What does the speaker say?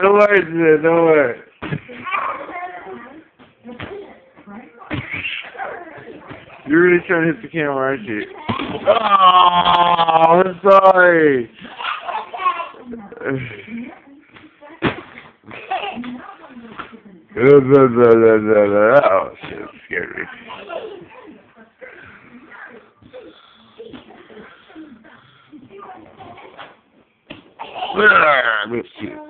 Don't worry, don't worry. You're really trying to hit the camera, aren't you? Oh, I'm sorry. oh, shit, scared me. Missed you.